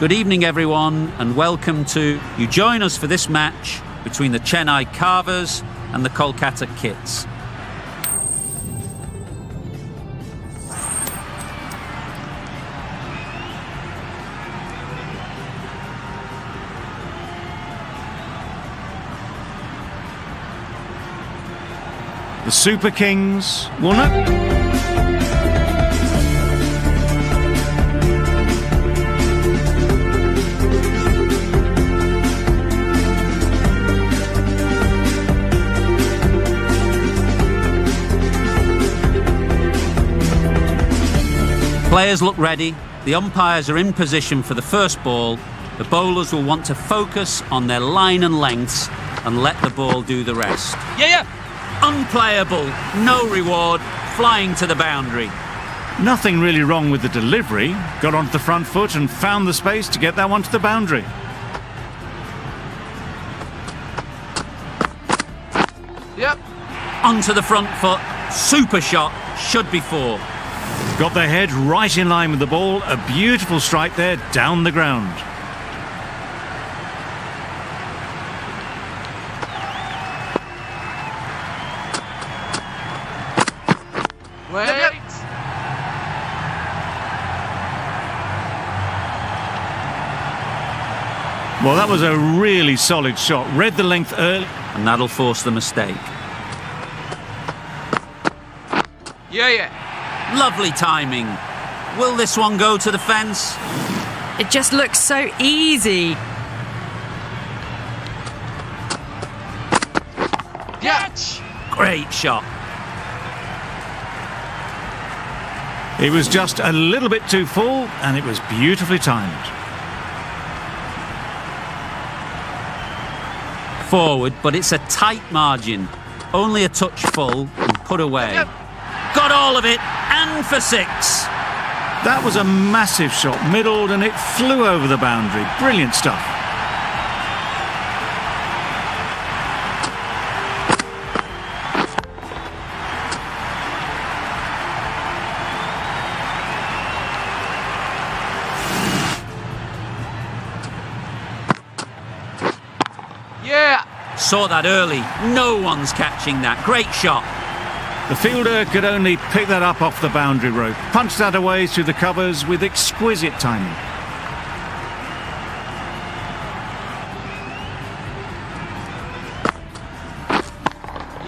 Good evening, everyone, and welcome to. You join us for this match between the Chennai Carvers and the Kolkata Kits. The Super Kings will not. Players look ready, the umpires are in position for the first ball. The bowlers will want to focus on their line and lengths and let the ball do the rest. Yeah, yeah. Unplayable, no reward, flying to the boundary. Nothing really wrong with the delivery. Got onto the front foot and found the space to get that one to the boundary. Yep. Onto the front foot, super shot, should be four. Got their head right in line with the ball. A beautiful strike there down the ground. Wait. Well, that was a really solid shot. Read the length early. And that'll force the mistake. Yeah, yeah. Lovely timing. Will this one go to the fence? It just looks so easy. Catch. Great shot. It was just a little bit too full, and it was beautifully timed. Forward, but it's a tight margin. Only a touch full and put away. Yep. Got all of it, and for six. That was a massive shot, middled, and it flew over the boundary. Brilliant stuff. Yeah. Saw that early. No one's catching that. Great shot. The fielder could only pick that up off the boundary rope, punched that away through the covers with exquisite timing.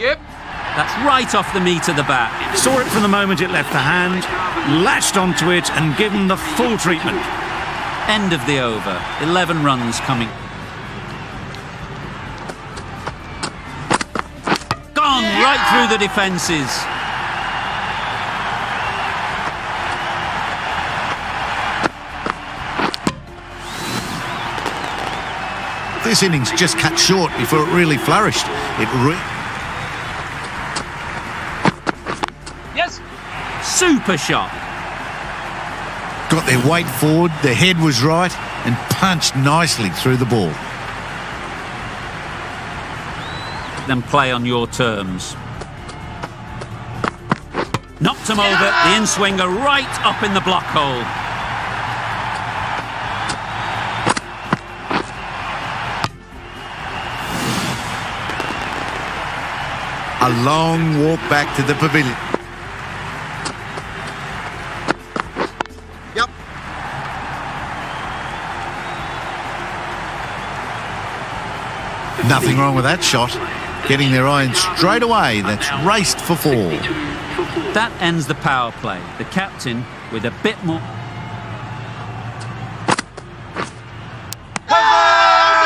Yep. That's right off the meat of the bat. Saw it from the moment it left the hand, latched onto it, and given the full treatment. End of the over. 11 runs coming. Through the defences. This innings just cut short before it really flourished. It re- Yes. Super shot. got their weight forward, their head was right, and punched nicely through the ball. Then play on your terms. Knocked him over. The in swinger right up in the block hole. A long walk back to the pavilion. Yep. Nothing wrong with that shot. Getting their iron straight away. That's raced for four. That ends the power play. The captain with a bit more.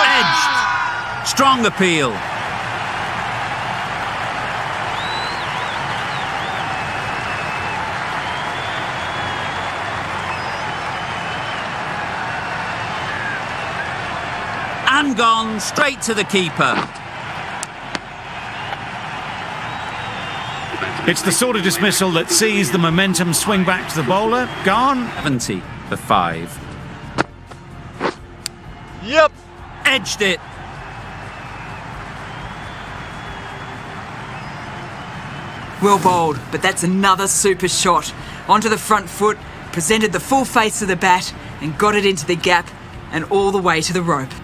Edged. Strong appeal. And gone straight to the keeper. It's the sort of dismissal that sees the momentum swing back to the bowler. Gone. 70 for five. Yep. Edged it. Well bowled, but that's another super shot. Onto the front foot, presented the full face of the bat, and got it into the gap. and all the way to the rope.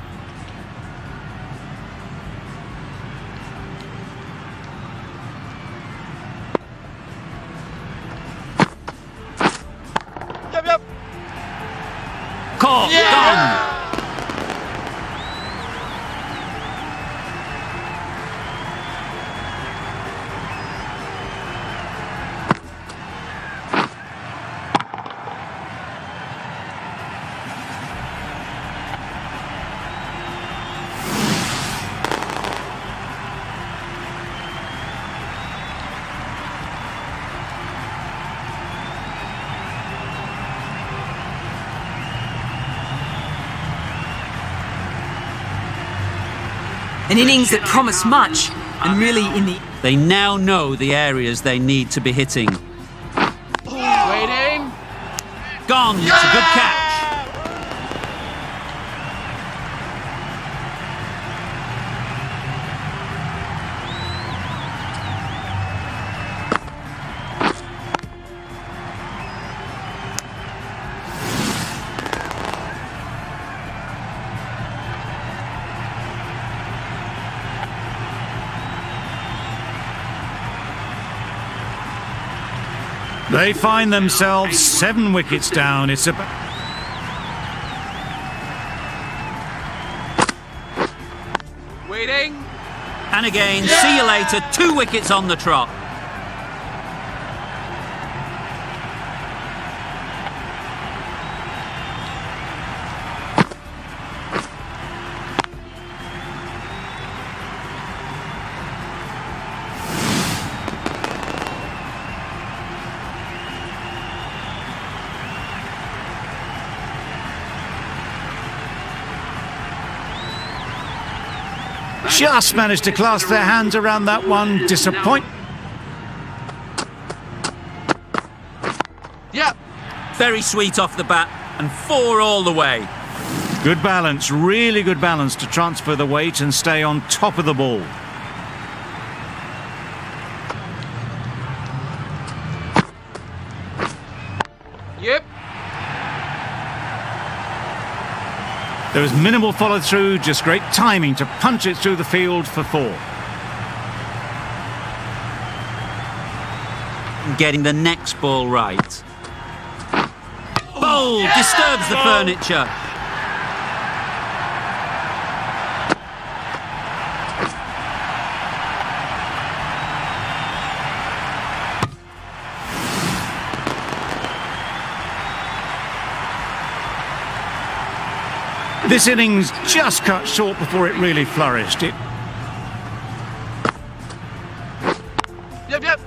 An innings that promised much, and really in the They now know the areas they need to be hitting. Waiting. Gone. It's a good catch. They find themselves seven wickets down. It's a. Waiting. And again, see you later. Two wickets on the trot. Just managed to clasp their hands around that one. Disappoint. Yep. Very sweet off the bat, and four all the way. Good balance, really good balance to transfer the weight and stay on top of the ball. Yep. There was minimal follow through, just great timing to punch it through the field for four. Getting the next ball right. Bowl disturbs the furniture. This innings just cut short before it really flourished. It Yep, yep.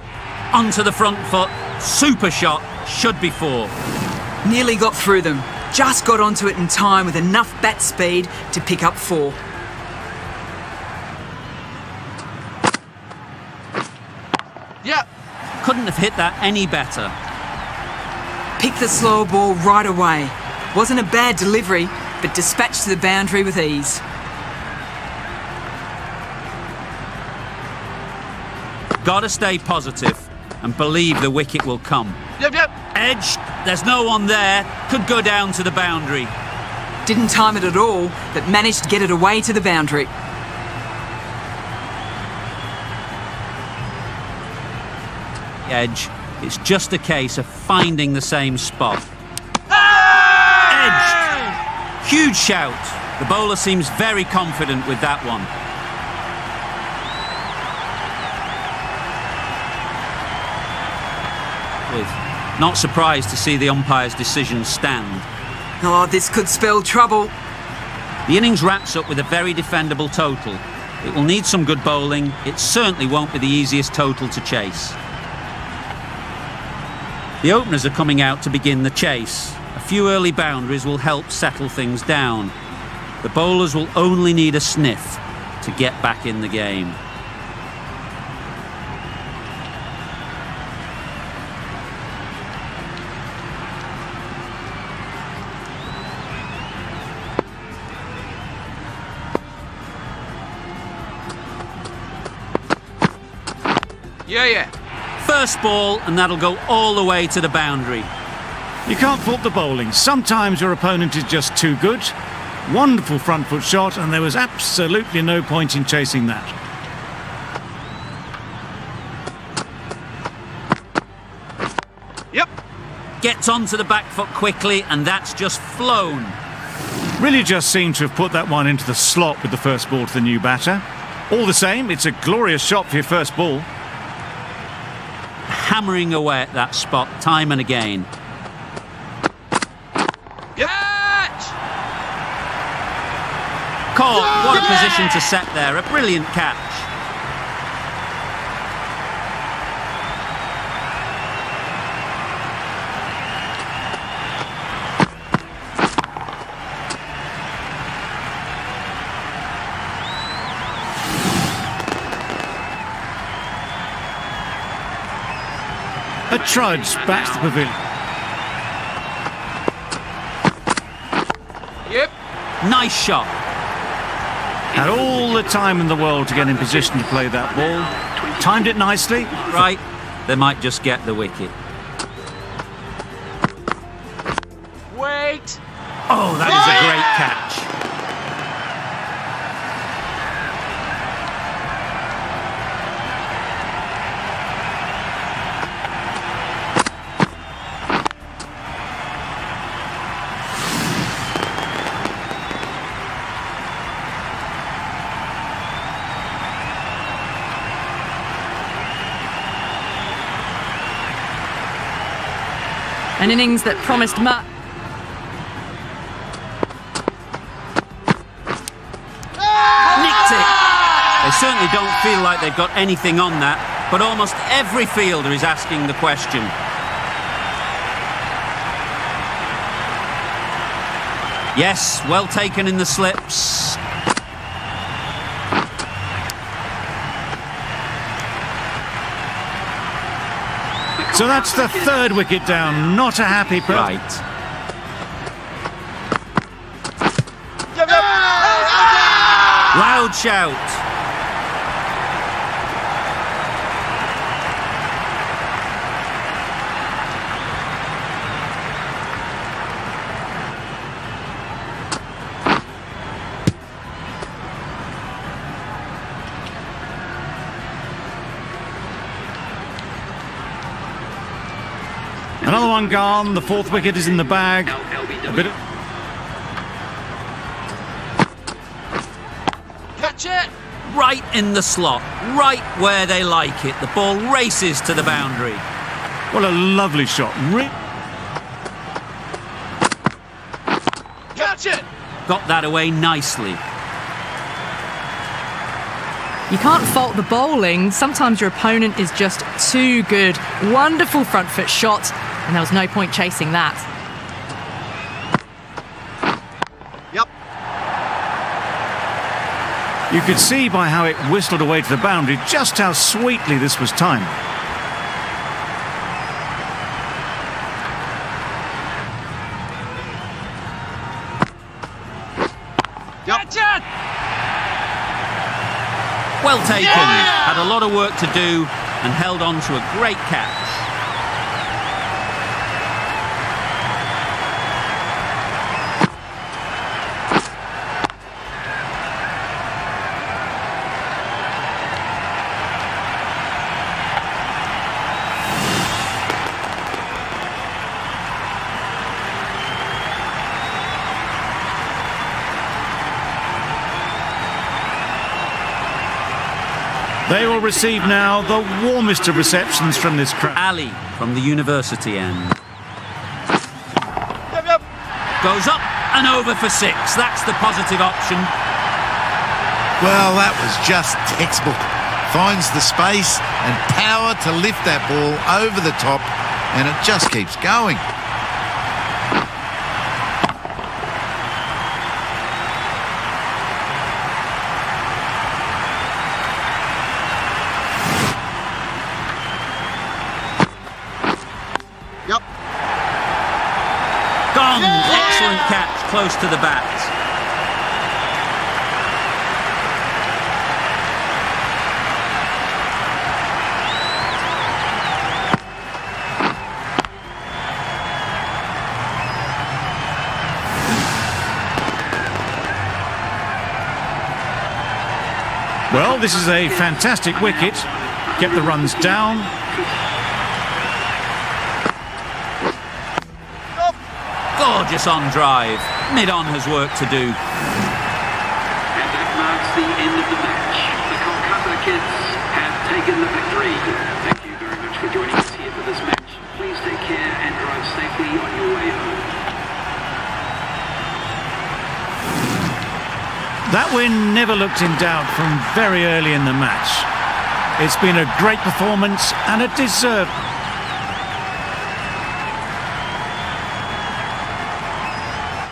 Onto the front foot. Super shot. Should be four. nearly got through them. Just got onto it in time with enough bat speed to pick up four. Yep. Couldn't have hit that any better. Picked the slower ball right away. Wasn't a bad delivery, but dispatched to the boundary with ease. Gotta stay positive and believe the wicket will come. Yep, yep. Edge, there's no one there. Could go down to the boundary. Didn't time it at all, but managed to get it away to the boundary. Edge, it's just a case of finding the same spot. Huge shout. The bowler seems very confident with that one. With not surprised to see the umpire's decision stand. Oh, this could spell trouble. The innings wraps up with a very defendable total. It will need some good bowling. It certainly won't be the easiest total to chase. The openers are coming out to begin the chase. Few early boundaries will help settle things down. The bowlers will only need a sniff to get back in the game. Yeah, yeah. First ball, and that'll go all the way to the boundary. You can't fault the bowling. Sometimes your opponent is just too good. Wonderful front foot shot, and there was absolutely no point in chasing that. Yep. Gets onto the back foot quickly, and that's just flown. Really just seemed to have put that one into the slot with the first ball to the new batter. All the same, it's a glorious shot for your first ball. Hammering away at that spot time and again. Catch! Caught. What a position to set there. A brilliant catch. A trudge back to the pavilion. Yep. Nice shot. Had all the time in the world to get in position to play that ball. Timed it nicely. Right. They might just get the wicket. An innings that promised much. They certainly don't feel like they've got anything on that, but almost every fielder is asking the question. Yes, well taken in the slips. So that's the third wicket down. Not a happy per- Right. Yep, yep. Loud shout. One gone. The fourth wicket is in the bag. A bit of- Catch it. Right in the slot. Right where they like it. The ball races to the boundary. What a lovely shot. Re- Catch it. Got that away nicely. You can't fault the bowling. Sometimes your opponent is just too good. Wonderful front foot shot, and there was no point chasing that. Yep. You could see by how it whistled away to the boundary just how sweetly this was timed. Catch it. Well taken. Yeah! Had a lot of work to do and held on to a great catch. They will receive now the warmest of receptions from this crowd. Ali from the university end. Yep, yep. Goes up and over for six. That's the positive option. Well, that was just textbook. Finds the space and power to lift that ball over the top, and it just keeps going. This is a fantastic wicket. Get the runs down. Gorgeous on drive. Mid on has work to do. And that marks the end of the match. The Kolkata kids have taken the victory. Thank you very much for joining us here for this match. Please take care and drive safely on your way home. That win never looked in doubt from very early in the match. It's been a great performance and a deserved